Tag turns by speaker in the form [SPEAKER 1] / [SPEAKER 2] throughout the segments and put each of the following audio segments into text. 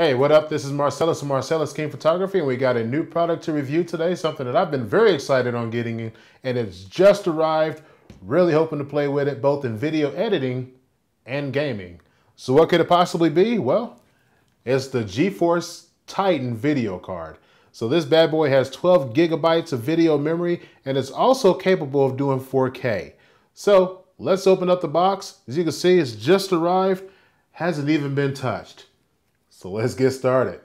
[SPEAKER 1] Hey, what up? This is Marcellus from Marcellus King Photography, and we got a new product to review today, something that I've been very excited on getting, and it's just arrived. Really hoping to play with it both in video editing and gaming. So what could it possibly be? Well, it's the GeForce Titan video card. So this bad boy has 12 gigabytes of video memory, and it's also capable of doing 4K. So let's open up the box. As you can see, it's just arrived, hasn't even been touched. So let's get started.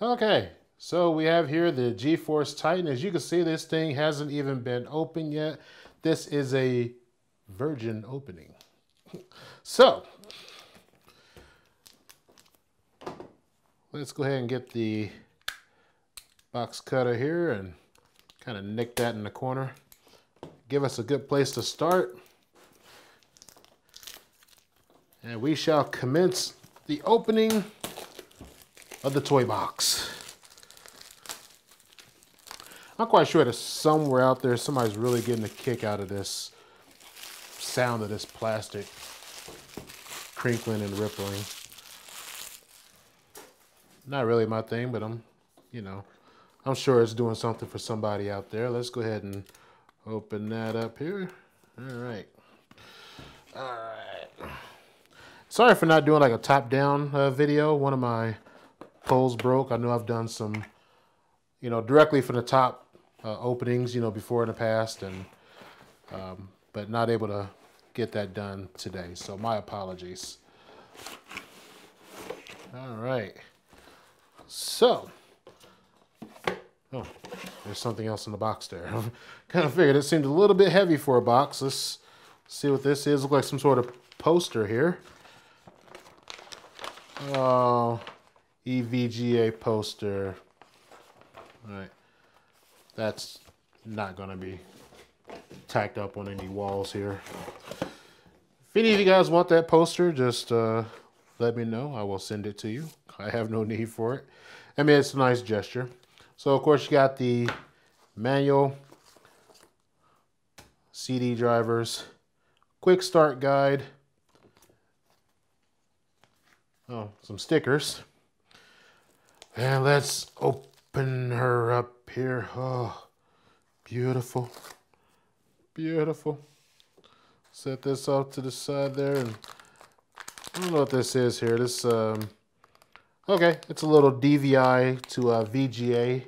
[SPEAKER 1] Okay, so we have here the GeForce Titan. As you can see, this thing hasn't even been opened yet. This is a virgin opening. So, let's go ahead and get the box cutter here and kind of nick that in the corner. Give us a good place to start. And we shall commence the opening of the toy box. I'm quite sure that somewhere out there, somebody's really getting a kick out of this sound of this plastic crinkling and rippling. Not really my thing, but I'm, you know, I'm sure it's doing something for somebody out there. Let's go ahead and open that up here. All right. All right. Sorry for not doing like a top-down uh, video. One of my poles broke. I know I've done some, you know, directly from the top uh, openings, you know, before in the past, and um, but not able to get that done today. So my apologies. All right. So, oh, there's something else in the box there. kind of figured it seemed a little bit heavy for a box. Let's see what this is. Look like some sort of poster here. Oh, EVGA poster. All right. That's not going to be tacked up on any walls here. If any of you guys want that poster, just uh, let me know. I will send it to you. I have no need for it. I mean, it's a nice gesture. So, of course, you got the manual, CD drivers, quick start guide, Oh, some stickers. And let's open her up here. Oh, beautiful. Beautiful. Set this off to the side there. And I don't know what this is here. This, um, okay, it's a little DVI to a VGA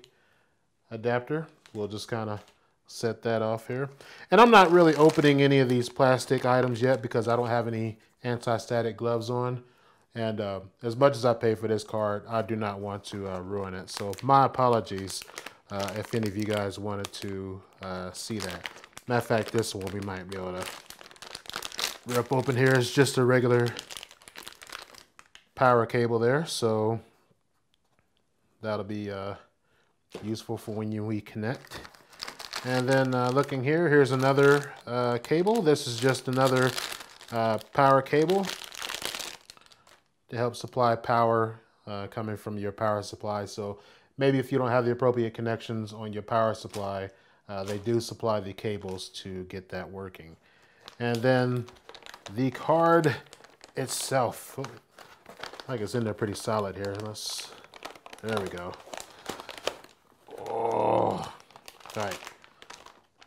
[SPEAKER 1] adapter. We'll just kind of set that off here. And I'm not really opening any of these plastic items yet because I don't have any anti-static gloves on. And uh, as much as I pay for this card, I do not want to uh, ruin it. So my apologies uh, if any of you guys wanted to uh, see that. Matter of fact, this one we might be able to rip open here. It's just a regular power cable there. So that'll be uh, useful for when you reconnect. And then uh, looking here, here's another cable. This is just another power cable to help supply power uh, coming from your power supply. So maybe if you don't have the appropriate connections on your power supply, uh, they do supply the cables to get that working. And then the card itself, oh, I think it's in there pretty solid here. Let's, there we go. Oh, all right.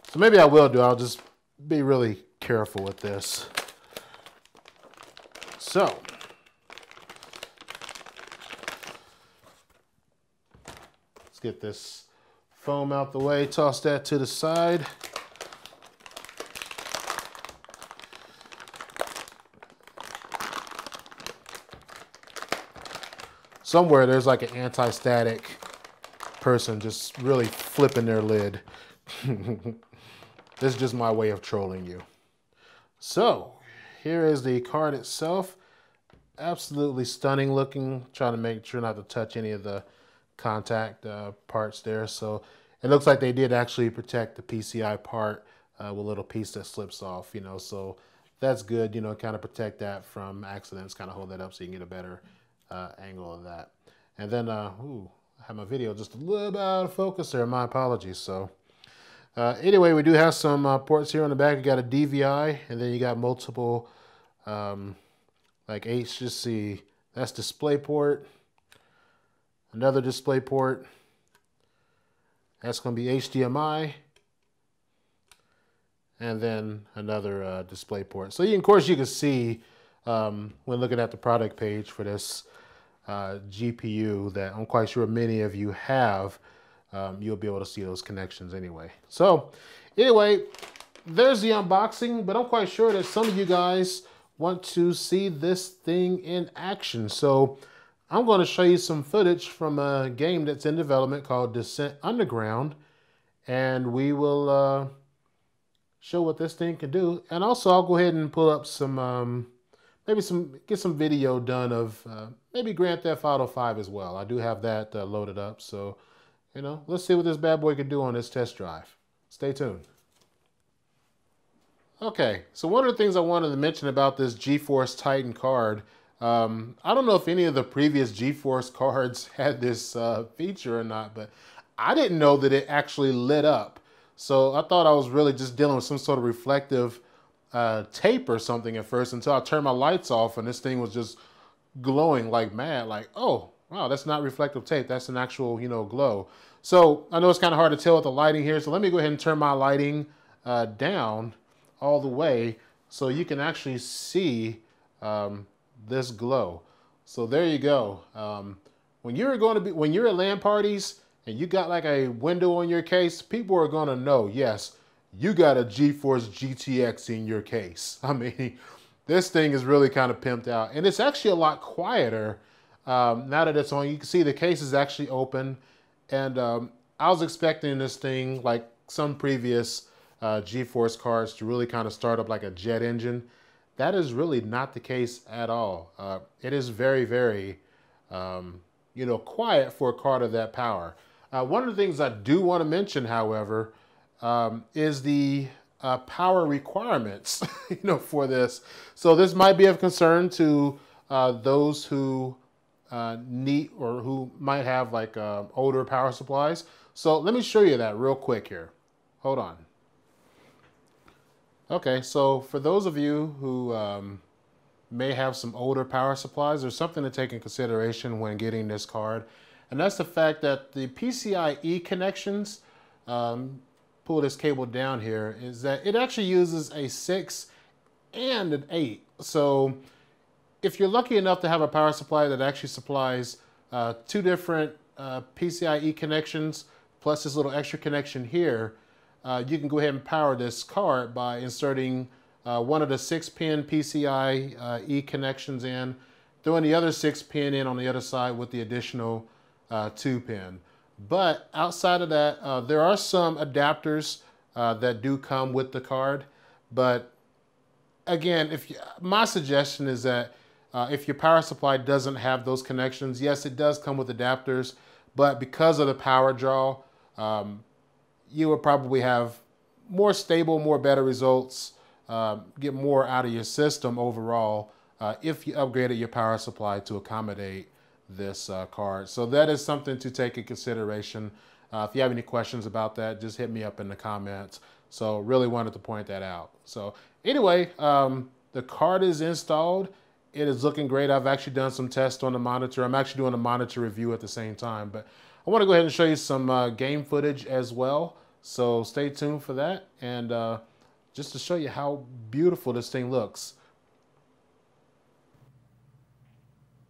[SPEAKER 1] So maybe I will do, I'll just be really careful with this. So, get this foam out the way, toss that to the side. Somewhere there's like an anti-static person just really flipping their lid. this is just my way of trolling you. So, here is the card itself. Absolutely stunning looking. Trying to make sure not to touch any of the contact uh, parts there. So it looks like they did actually protect the PCI part uh, with a little piece that slips off, you know, so that's good, you know, kind of protect that from accidents, kind of hold that up so you can get a better uh, angle of that. And then, uh, ooh, I have my video just a little bit out of focus there, my apologies. So uh, anyway, we do have some uh, ports here on the back. You got a DVI, and then you got multiple, um, like HSC That's display port. Another display port. That's going to be HDMI. And then another uh, display port. So, you, of course, you can see um, when looking at the product page for this uh, GPU that I'm quite sure many of you have. Um, you'll be able to see those connections anyway. So, anyway, there's the unboxing, but I'm quite sure that some of you guys want to see this thing in action. So I'm going to show you some footage from a game that's in development called Descent Underground. And we will uh, show what this thing can do. And also I'll go ahead and pull up some, um, maybe some, get some video done of uh, maybe Grand Theft Auto 5 as well. I do have that uh, loaded up. So, you know, let's see what this bad boy can do on this test drive. Stay tuned. Okay, so one of the things I wanted to mention about this GeForce Titan card, um, I don't know if any of the previous GeForce cards had this uh, feature or not, but I didn't know that it actually lit up. So I thought I was really just dealing with some sort of reflective uh, tape or something at first until I turned my lights off and this thing was just glowing like mad, like, oh, wow, that's not reflective tape. That's an actual, you know, glow. So I know it's kind of hard to tell with the lighting here. So let me go ahead and turn my lighting uh, down all the way so you can actually see um, this glow. So there you go. Um, when you're going to be, when you're at LAN parties and you got like a window on your case, people are going to know, yes, you got a GeForce GTX in your case. I mean, this thing is really kind of pimped out and it's actually a lot quieter um, now that it's on. You can see the case is actually open and um, I was expecting this thing like some previous uh, GeForce cards to really kind of start up like a jet engine. That is really not the case at all. Uh, it is very, very, um, you know, quiet for a card of that power. Uh, one of the things I do want to mention, however, um, is the uh, power requirements, you know, for this. So this might be of concern to uh, those who uh, need or who might have like uh, older power supplies. So let me show you that real quick here. Hold on. Okay, so for those of you who um, may have some older power supplies, there's something to take in consideration when getting this card. And that's the fact that the PCIe connections, um, pull this cable down here, is that it actually uses a 6 and an 8. So if you're lucky enough to have a power supply that actually supplies uh, two different uh, PCIe connections, plus this little extra connection here, uh, you can go ahead and power this card by inserting uh, one of the six pin PCI uh, E connections in, throwing the other six pin in on the other side with the additional uh, two pin. But outside of that, uh, there are some adapters uh, that do come with the card. But again, if you, my suggestion is that if your power supply doesn't have those connections, yes, it does come with adapters, but because of the power draw, um, you would probably have more stable, more better results, uh, get more out of your system overall uh, if you upgraded your power supply to accommodate this uh, card. So that is something to take in consideration. Uh, if you have any questions about that, just hit me up in the comments. So really wanted to point that out. So anyway, um, the card is installed. It is looking great. I've actually done some tests on the monitor. I'm actually doing a monitor review at the same time, but I want to go ahead and show you some uh, game footage as well. So stay tuned for that. And uh, just to show you how beautiful this thing looks.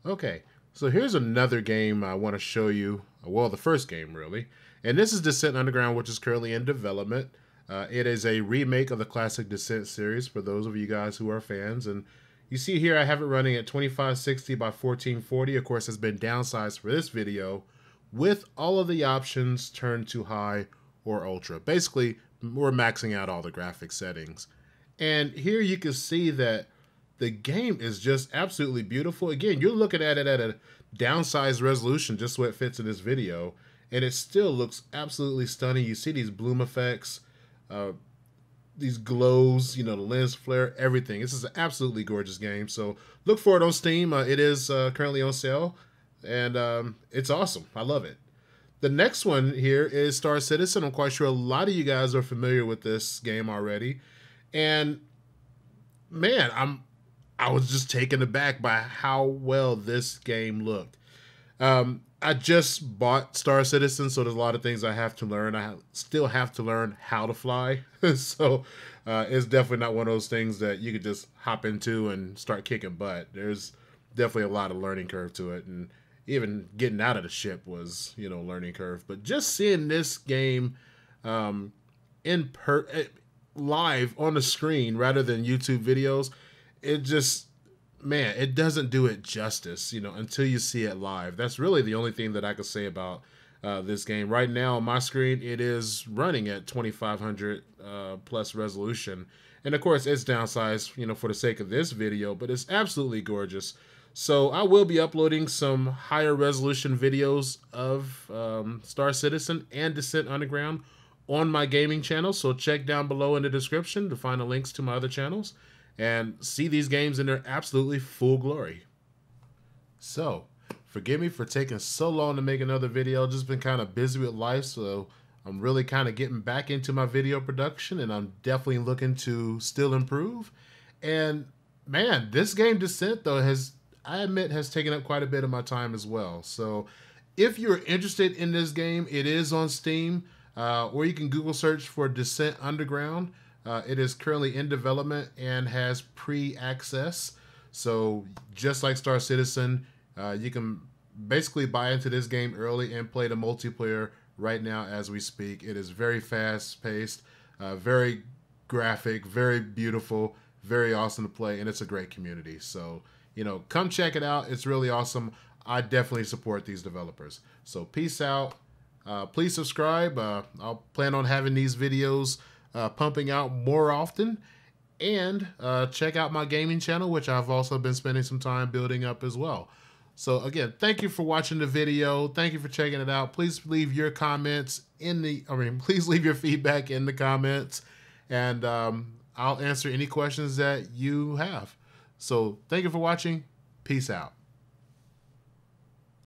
[SPEAKER 1] Okay, so here's another game I want to show you. Well, the first game, really. And this is Descent Underground, which is currently in development. Uh, it is a remake of the classic Descent series for those of you guys who are fans. And you see here, I have it running at 2560 by 1440. Of course, has been downsized for this video with all of the options turned to high or ultra. Basically, we're maxing out all the graphic settings. And here you can see that the game is just absolutely beautiful. Again, you're looking at it at a downsized resolution, just so it fits in this video. And it still looks absolutely stunning. You see these bloom effects, uh, these glows, you know, the lens flare, everything. This is an absolutely gorgeous game. So look for it on Steam. Uh, it is uh, currently on sale. And um, it's awesome. I love it. The next one here is Star Citizen. I'm quite sure a lot of you guys are familiar with this game already. And man, I'm I was just taken aback by how well this game looked. Um, I just bought Star Citizen, so there's a lot of things I have to learn. I still have to learn how to fly, so uh, it's definitely not one of those things that you could just hop into and start kicking butt. There's definitely a lot of learning curve to it, and even getting out of the ship was, you know, learning curve. But just seeing this game um, in per eh, live on the screen rather than YouTube videos, it just man, it doesn't do it justice, you know, until you see it live. That's really the only thing that I could say about uh, this game. Right now on my screen, it is running at 2500 uh, plus resolution. And of course, it's downsized, you know, for the sake of this video, but it's absolutely gorgeous. So I will be uploading some higher resolution videos of um, Star Citizen and Descent Underground on my gaming channel. So check down below in the description to find the links to my other channels and see these games in their absolutely full glory. So, forgive me for taking so long to make another video. Just been kind of busy with life, so I'm really kind of getting back into my video production, and I'm definitely looking to still improve. And man, this game Descent though has I admit has taken up quite a bit of my time as well. So if you're interested in this game, it is on Steam, uh, or you can Google search for Descent Underground. Uh, it is currently in development and has pre-access. So just like Star Citizen, uh, you can basically buy into this game early and play the multiplayer right now as we speak. It is very fast-paced, uh, very graphic, very beautiful, very awesome to play, and it's a great community. So you know, come check it out. It's really awesome. I definitely support these developers. So peace out. Uh, please subscribe. Uh, I'll plan on having these videos uh, pumping out more often. And uh, check out my gaming channel, which I've also been spending some time building up as well. So again, thank you for watching the video. Thank you for checking it out. Please leave your comments in the, I mean, please leave your feedback in the comments. And um, I'll answer any questions that you have. So thank you for watching. Peace out.